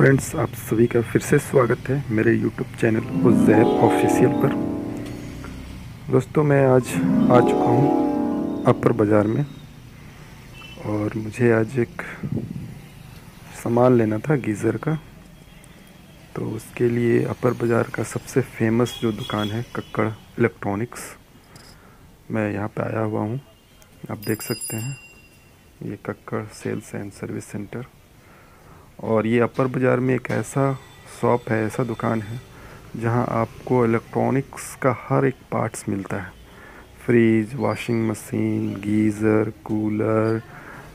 Friends आप सभी का फिर से स्वागत है मेरे यूट्यूब चैनल उज्जैर ऑफिशियल पर। दोस्तों, मैं आज आ चुका हूँ अपर बाज़ार में और मुझे आज एक सामान लेना था, गीज़र का। तो उसके लिए अपर बाज़ार का सबसे फ़ेमस जो दुकान है, कक्कड़ इलेक्ट्रॉनिक्स मैं यहाँ पे आया हुआ हूँ। आप देख सकते हैं, ये Kakkar sales and service center और ये अपर बाज़ार में एक ऐसा शॉप है ऐसा दुकान है जहाँ आपको इलेक्ट्रॉनिक्स का हर एक पार्ट्स मिलता है। Fridge washing machine geyser cooler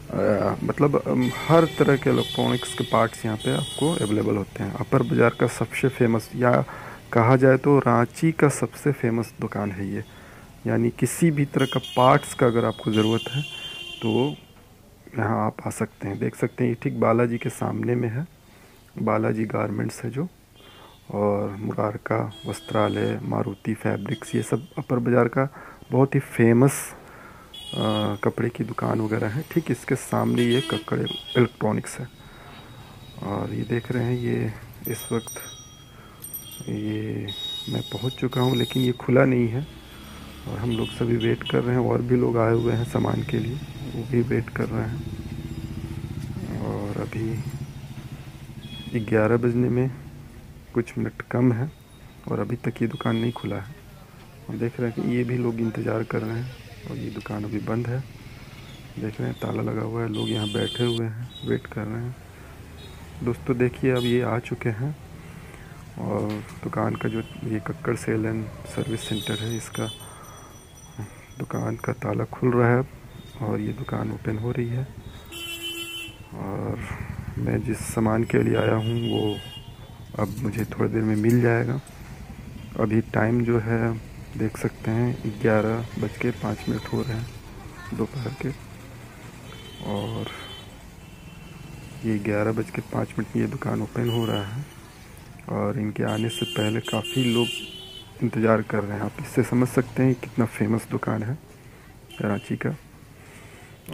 आ, मतलब हर तरह के इलेक्ट्रॉनिक्स के पार्ट्स यहाँ पे आपको अवेलेबल होते हैं। अपर बाज़ार का सबसे फ़ेमस या कहा जाए तो रांची का सबसे फ़ेमस दुकान है ये। यानी किसी भी तरह का पार्ट्स का अगर आपको ज़रूरत है तो यहाँ आप आ सकते हैं। देख सकते हैं, ये ठीक बालाजी के सामने में है। बालाजी गारमेंट्स है जो। और मुरारका वस्त्रालय, मारुति फैब्रिक्स, ये सब अपर बाज़ार का बहुत ही फ़ेमस कपड़े की दुकान वगैरह है। ठीक इसके सामने ये कक्कड़ इलेक्ट्रॉनिक्स है। और ये देख रहे हैं, ये इस वक्त ये मैं पहुँच चुका हूँ, लेकिन ये खुला नहीं है। और हम लोग सभी वेट कर रहे हैं, और भी लोग आए हुए हैं सामान के लिए, वो भी वेट कर रहे हैं। और अभी ग्यारह बजने में कुछ मिनट कम है, और अभी तक ये दुकान नहीं खुला है। और देख रहे हैं कि ये भी लोग इंतज़ार कर रहे हैं, और ये दुकान अभी बंद है। देख रहे हैं, ताला लगा हुआ है, लोग यहाँ बैठे हुए हैं, वेट कर रहे हैं। दोस्तों, देखिए, अब ये आ चुके हैं, और दुकान का जो ये Kakkar sale and service center है, इसका दुकान का ताला खुल रहा है और ये दुकान ओपन हो रही है। और मैं जिस सामान के लिए आया हूँ, वो अब मुझे थोड़ी देर में मिल जाएगा। अभी टाइम जो है, देख सकते हैं, ग्यारह बज के पाँच मिनट हो रहे हैं दोपहर के। और ये ग्यारह बज के पाँच मिनट में ये दुकान ओपन हो रहा है। और इनके आने से पहले काफ़ी लोग इंतज़ार कर रहे हैं। आप इससे समझ सकते हैं कितना फ़ेमस दुकान है कराची का।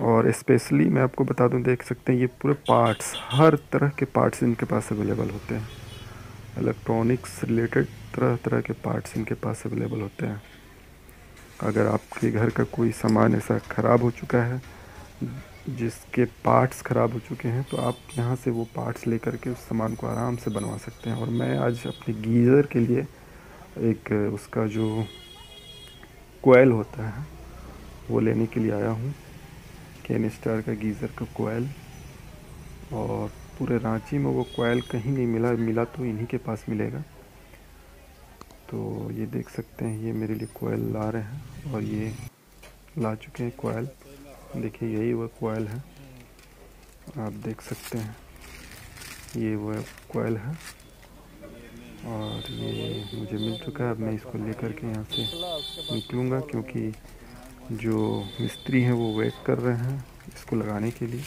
और स्पेशली मैं आपको बता दूँ, देख सकते हैं ये पूरे पार्ट्स हर तरह के पार्ट्स इनके पास अवेलेबल होते हैं। इलेक्ट्रॉनिक्स रिलेटेड तरह तरह के पार्ट्स इनके पास अवेलेबल होते हैं। अगर आपके घर का कोई सामान ऐसा ख़राब हो चुका है, जिसके पार्ट्स ख़राब हो चुके हैं तो आप यहाँ से वो पार्ट्स लेकर के उस सामान को आराम से बनवा सकते हैं। और मैं आज अपने गीज़र के लिए एक, उसका जो कोयल होता है, वो लेने के लिए आया हूँ। कैन स्टार का गीज़र का कोयल। और पूरे रांची में वो कोयल कहीं नहीं मिला मिला तो इन्हीं के पास मिलेगा। तो ये देख सकते हैं, ये मेरे लिए कोयल ला रहे हैं और ये ला चुके हैं कोयल। देखिए, यही वह कोयल है। आप देख सकते हैं, ये वह कोयल है। और ये मुझे मिल चुका है। अब मैं इसको लेकर के यहाँ से निकलूँगा क्योंकि जो मिस्त्री हैं वो वेट कर रहे हैं इसको लगाने के लिए।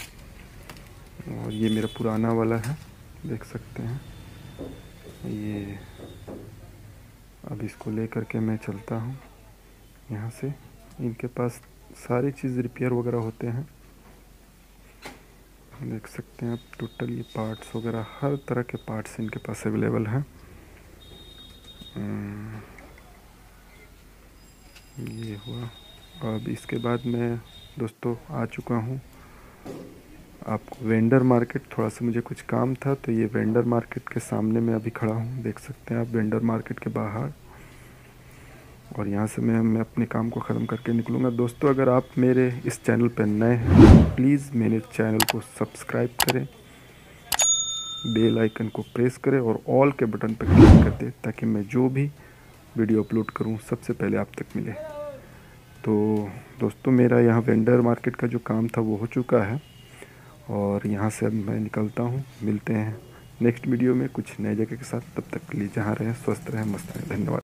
और ये मेरा पुराना वाला है, देख सकते हैं। ये अब इसको लेकर के मैं चलता हूँ यहाँ से। इनके पास सारी चीज़ रिपेयर वगैरह होते हैं। देख सकते हैं आप टोटल ये पार्ट्स वगैरह हर तरह के पार्ट्स इनके पास अवेलेबल हैं। ये हुआ। अब इसके बाद मैं दोस्तों आ चुका हूँ। आपको वेंडर मार्केट थोड़ा सा मुझे कुछ काम था तो ये वेंडर मार्केट के सामने मैं अभी खड़ा हूँ। देख सकते हैं आप वेंडर मार्केट के बाहर। और यहाँ से मैं मैं अपने काम को ख़त्म करके निकलूँगा। दोस्तों, अगर आप मेरे इस चैनल पर नए हैं प्लीज़ मेरे चैनल को सब्सक्राइब करें। बेल आइकन को प्रेस करें और ऑल के बटन पर क्लिक कर दें ताकि मैं जो भी वीडियो अपलोड करूँ, सबसे पहले आप तक मिले। तो दोस्तों, मेरा यहाँ वेंडर मार्केट का जो काम था वो हो चुका है और यहाँ से अब मैं निकलता हूँ। मिलते हैं नेक्स्ट वीडियो में कुछ नए जगह के साथ। तब तक के लिए जहाँ रहें, स्वस्थ रहें, मस्त रहें। धन्यवाद।